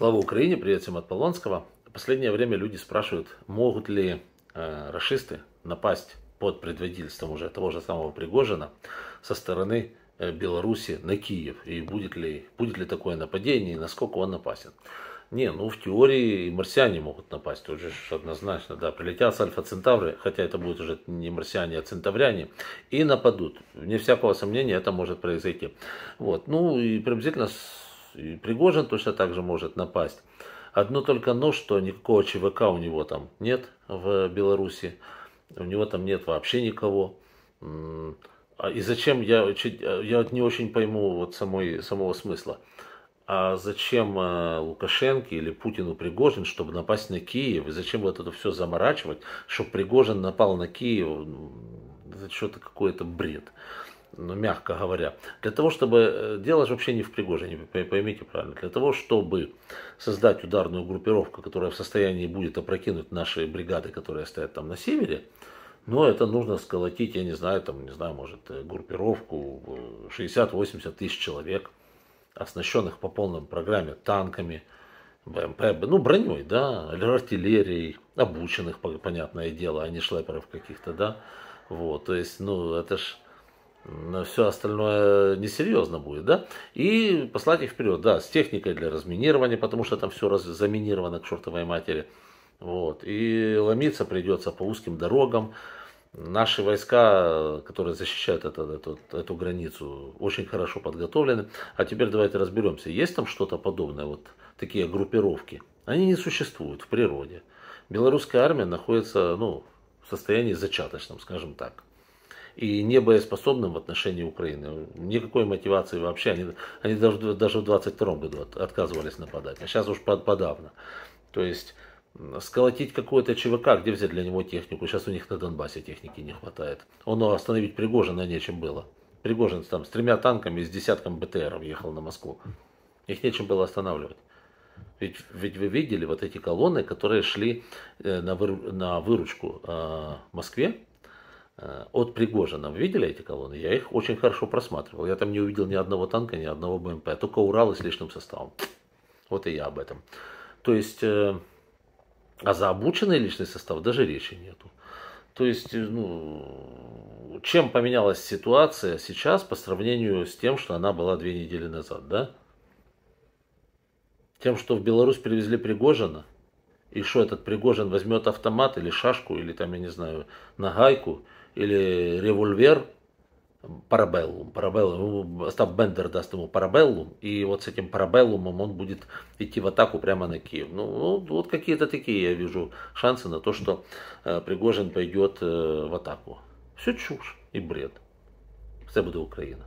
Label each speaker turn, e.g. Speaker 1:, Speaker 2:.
Speaker 1: Слава Украине, привет всем от Полонского. В последнее время люди спрашивают, могут ли э, расисты напасть под предводительством уже того же самого Пригожина со стороны э, Беларуси на Киев. И будет ли, будет ли такое нападение и насколько он опасен. Не, ну в теории марсиане могут напасть, тут же однозначно, да, прилетят с Альфа-Центавры, хотя это будет уже не марсиане, а центавряне, и нападут. Вне всякого сомнения это может произойти. Вот, ну и приблизительно и Пригожин точно так же может напасть. Одно только но, что никакого ЧВК у него там нет в Беларуси, у него там нет вообще никого. А и зачем, я, я не очень пойму вот самой, самого смысла а зачем э, Лукашенко или Путину Пригожин, чтобы напасть на Киев, и зачем вот это все заморачивать, чтобы Пригожин напал на Киев, это что-то какой-то бред, ну, мягко говоря. Для того, чтобы, э, дело же вообще не в Пригожине, поймите правильно, для того, чтобы создать ударную группировку, которая в состоянии будет опрокинуть наши бригады, которые стоят там на севере, но это нужно сколотить, я не знаю, там, не знаю, может, э, группировку 60-80 тысяч человек – оснащенных по полной программе танками, БМП, ну, броней, да, артиллерией, обученных, понятное дело, а не шлеперов каких-то, да. Вот, то есть, ну, это ж все остальное несерьезно будет, да, и послать их вперед, да, с техникой для разминирования, потому что там все раз, заминировано к чертовой матери, вот, и ломиться придется по узким дорогам, Наши войска, которые защищают это, эту, эту границу, очень хорошо подготовлены. А теперь давайте разберемся, есть там что-то подобное, вот такие группировки? Они не существуют в природе. Белорусская армия находится ну, в состоянии зачаточном, скажем так. И не боеспособным в отношении Украины. Никакой мотивации вообще. Они, они даже, даже в 22 году от, отказывались нападать. А сейчас уж подавно. То есть сколотить какой-то ЧВК, где взять для него технику. Сейчас у них на Донбассе техники не хватает. Он остановить Пригожина нечем было. Пригожин там с тремя танками, с десятком БТРов ехал на Москву. Их нечем было останавливать. Ведь, ведь вы видели вот эти колонны, которые шли э, на, выру, на выручку э, Москве от Пригожина. Вы видели эти колонны? Я их очень хорошо просматривал. Я там не увидел ни одного танка, ни одного БМП. Только Уралы с лишним составом. Вот и я об этом. То есть а за обученный личный состав даже речи нету. То есть, ну, чем поменялась ситуация сейчас по сравнению с тем, что она была две недели назад, да? Тем, что в Беларусь привезли Пригожина, и что этот Пригожин возьмет автомат или шашку, или там, я не знаю, нагайку, или револьвер – парабеллум. парабеллум. Остап Бендер даст ему парабеллум, и вот с этим парабеллумом он будет идти в атаку прямо на Киев. Ну, вот какие-то такие я вижу шансы на то, что э, Пригожин пойдет э, в атаку. Все чушь и бред. Все буде Украина.